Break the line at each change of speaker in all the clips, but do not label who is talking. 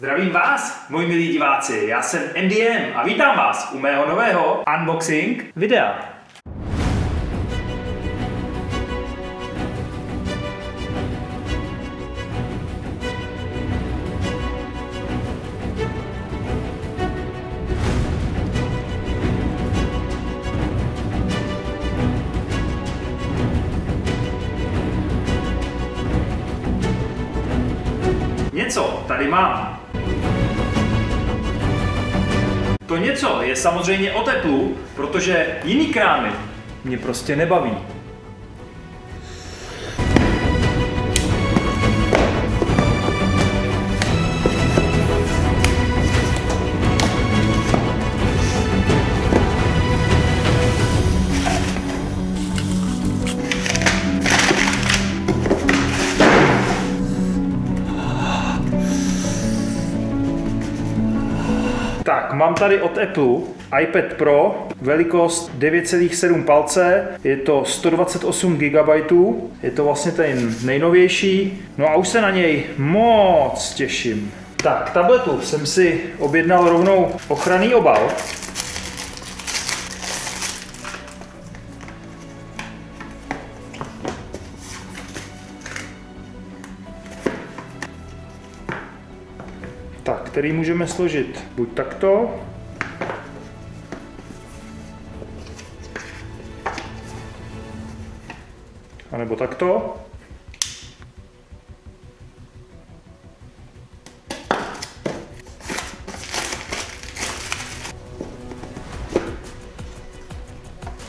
Zdravím vás, moji milí diváci, já jsem MDM a vítám vás u mého nového unboxing videa. Něco tady mám. To něco je samozřejmě o teplu, protože jiný krámy mě prostě nebaví. Tak, mám tady od Apple iPad Pro, velikost 9,7 palce, je to 128 GB, je to vlastně ten nejnovější, no a už se na něj moc těším. Tak, tabletu jsem si objednal rovnou ochranný obal. Který můžeme složit buď takto, anebo takto.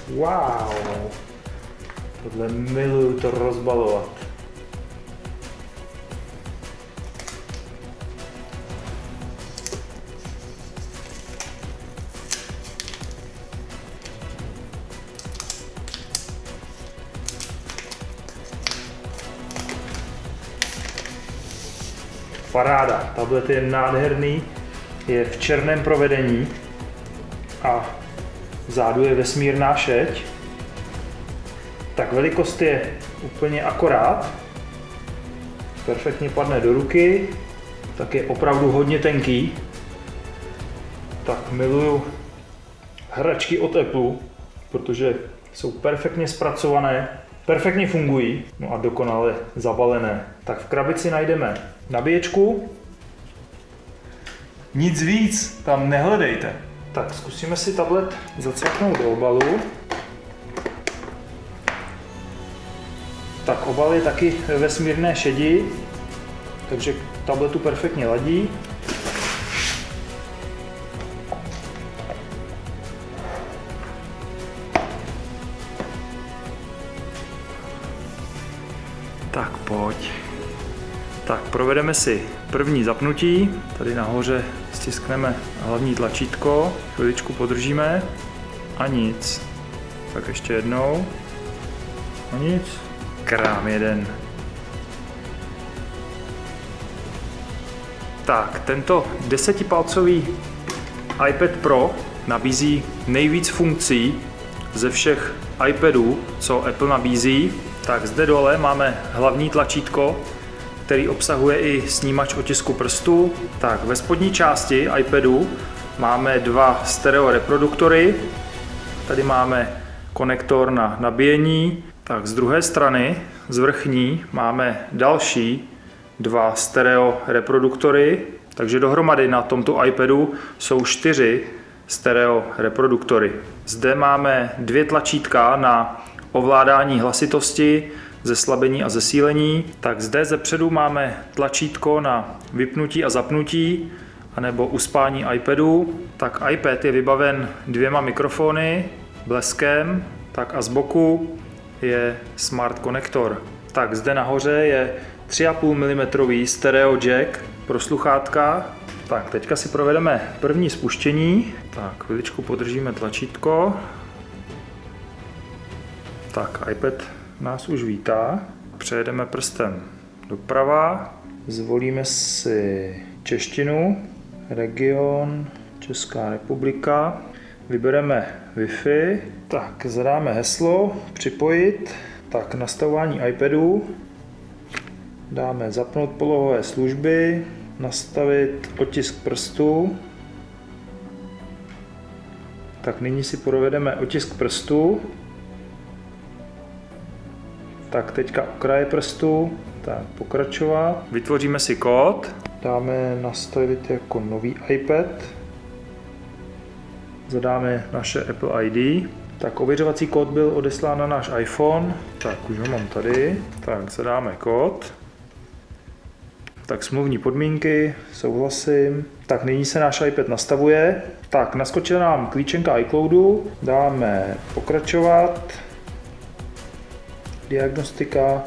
Wow! Tohle miluju to rozbalovat. Paráda, tablet je nádherný, je v černém provedení a vzadu je vesmírná šeť. Tak velikost je úplně akorát, perfektně padne do ruky, tak je opravdu hodně tenký. Tak miluju hračky od Apple, protože jsou perfektně zpracované, perfektně fungují, no a dokonale zabalené. Tak v krabici najdeme nabíječku. Nic víc tam nehledejte. Tak zkusíme si tablet zacvaknout do obalu. Tak obal je taky ve vesmírné šedi, takže tabletu perfektně ladí. Provedeme si první zapnutí. Tady nahoře stiskneme hlavní tlačítko, chviličku podržíme a nic. Tak ještě jednou. A nic. Krám jeden. Tak, tento desetipalcový iPad Pro nabízí nejvíc funkcí ze všech iPadů, co Apple nabízí. Tak zde dole máme hlavní tlačítko, který obsahuje i snímač otisku prstu. Tak ve spodní části iPadu máme dva stereo reproduktory. Tady máme konektor na nabíjení. Tak z druhé strany, z vrchní, máme další dva stereo reproduktory. Takže dohromady na tomto iPadu jsou čtyři stereo reproduktory. Zde máme dvě tlačítka na ovládání hlasitosti, zeslabení a zesílení, tak zde zepředu máme tlačítko na vypnutí a zapnutí, anebo uspání iPadu. Tak iPad je vybaven dvěma mikrofony, bleskem, tak a z boku je smart konektor. Tak zde nahoře je 3,5 mm stereo jack pro sluchátka. Tak teďka si provedeme první spuštění. Tak chviličku podržíme tlačítko. Tak iPad nás už vítá. Přejedeme prstem doprava, zvolíme si češtinu, region, Česká republika, vybereme Wi-Fi, tak zadáme heslo, připojit, tak nastavování iPadu, dáme zapnout polohové služby, nastavit otisk prstů. Tak nyní si provedeme otisk prstů. Tak teďka okraje prstů. Tak pokračovat. Vytvoříme si kód. Dáme nastavit jako nový iPad. Zadáme naše Apple ID. Tak ověřovací kód byl odeslán na náš iPhone. Tak už ho mám tady. Tak zadáme kód. Tak smluvní podmínky, souhlasím. Tak nyní se náš iPad nastavuje. Tak naskočila nám klíčenka iCloudu. Dáme pokračovat. Diagnostika.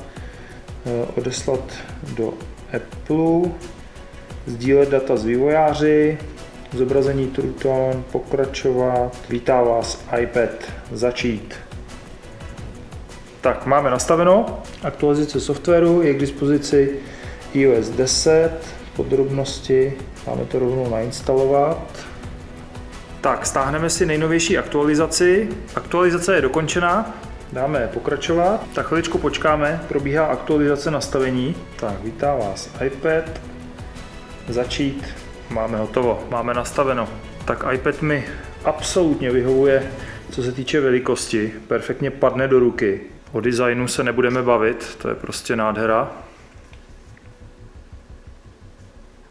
Eh, odeslat do Apple. Sdílet data s vývojáři zobrazení Truton, pokračovat, vítá vás iPad, začít. Tak, máme nastaveno, aktualizace softwaru je k dispozici iOS 10, podrobnosti, máme to rovnou nainstalovat. Tak, stáhneme si nejnovější aktualizaci. Aktualizace je dokončená, dáme pokračovat. Tak chviličku počkáme, probíhá aktualizace nastavení. Tak, vítá vás iPad, začít, máme hotovo, máme nastaveno. Tak iPad mi absolutně vyhovuje, co se týče velikosti, perfektně padne do ruky. O designu se nebudeme bavit, to je prostě nádhera.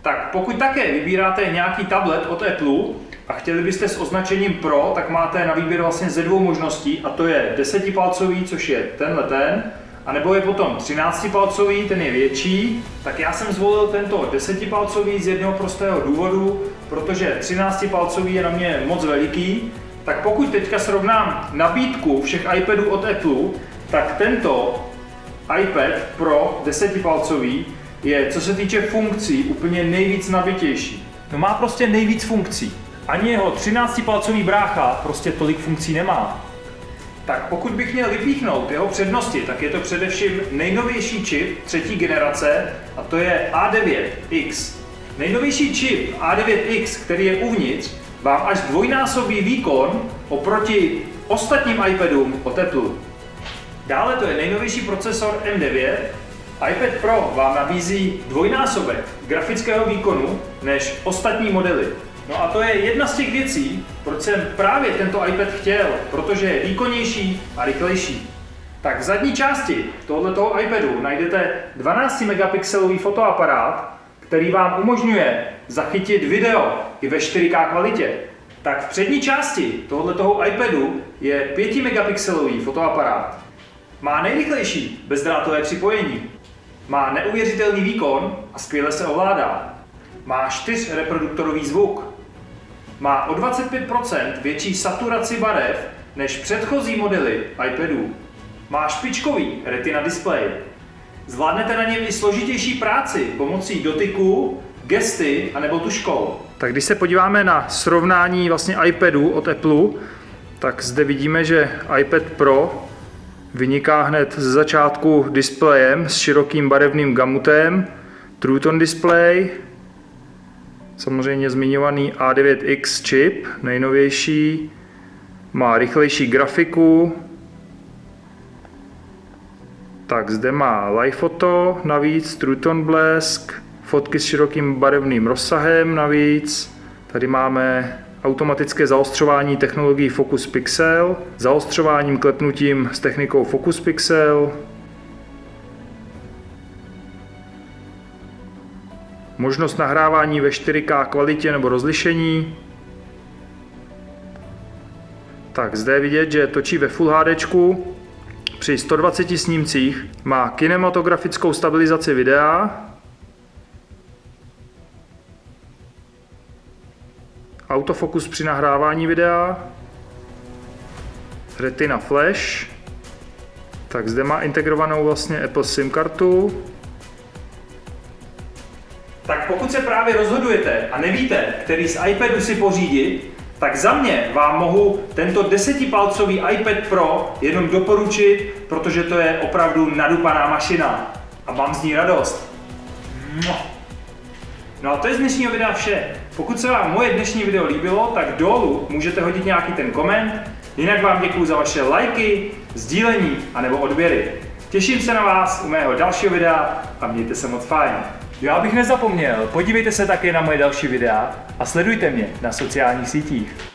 Tak pokud také vybíráte nějaký tablet od Apple a chtěli byste s označením Pro, tak máte na výběr vlastně ze dvou možností a to je 10 palcový, což je tenhle ten, a nebo je potom 13-palcový, ten je větší, tak já jsem zvolil tento 10-palcový z jednoho prostého důvodu, protože 13-palcový je na mě moc veliký, tak pokud teďka srovnám nabídku všech iPadů od Apple, tak tento iPad Pro 10-palcový je, co se týče funkcí, úplně nejvíc nabitější. No má prostě nejvíc funkcí. Ani jeho 13-palcový brácha prostě tolik funkcí nemá. Tak pokud bych měl vypíchnout jeho přednosti, tak je to především nejnovější čip třetí generace a to je A9X. Nejnovější čip A9X, který je uvnitř, vám až dvojnásobí výkon oproti ostatním iPadům od Apple. Dále to je nejnovější procesor M9. iPad Pro vám nabízí dvojnásobek grafického výkonu než ostatní modely. No a to je jedna z těch věcí, proč jsem právě tento iPad chtěl, protože je výkonnější a rychlejší. Tak v zadní části tohoto iPadu najdete 12 megapixelový fotoaparát, který vám umožňuje zachytit video i ve 4K kvalitě. Tak v přední části tohoto iPadu je 5 megapixelový fotoaparát. Má nejrychlejší bezdrátové připojení. Má neuvěřitelný výkon a skvěle se ovládá. Má 4 reproduktorový zvuk, má o 25% větší saturaci barev než předchozí modely iPadů. Má špičkový Retina display. Zvládnete na něm i složitější práci pomocí dotyku, gesty anebo tuškou. Tak když se podíváme na srovnání vlastně iPadu od Apple, tak zde vidíme, že iPad Pro vyniká hned ze začátku displejem s širokým barevným gamutem, True Tone display, samozřejmě zmiňovaný A9X čip, nejnovější, má rychlejší grafiku, tak zde má Live Photo, navíc Truton blesk, fotky s širokým barevným rozsahem navíc. Tady máme automatické zaostřování technologií Focus Pixel, zaostřováním klepnutím s technikou Focus Pixel, možnost nahrávání ve 4K kvalitě nebo rozlišení. Tak zde je vidět, že točí ve Full HD. Při 120 snímcích má kinematografickou stabilizaci videa, autofokus při nahrávání videa, Retina Flash, tak zde má integrovanou vlastně Apple SIM kartu, tak pokud se právě rozhodujete a nevíte, který z iPadu si pořídit, tak za mě vám mohu tento desetipalcový iPad Pro jenom doporučit, protože to je opravdu nadupaná mašina a mám z ní radost. No a to je z dnešního videa vše. Pokud se vám moje dnešní video líbilo, tak dolů můžete hodit nějaký ten koment. Jinak vám děkuji za vaše lajky, sdílení a nebo odběry. Těším se na vás u mého dalšího videa a mějte se moc fajn. Já bych nezapomněl, podívejte se také na moje další videa a sledujte mě na sociálních sítích.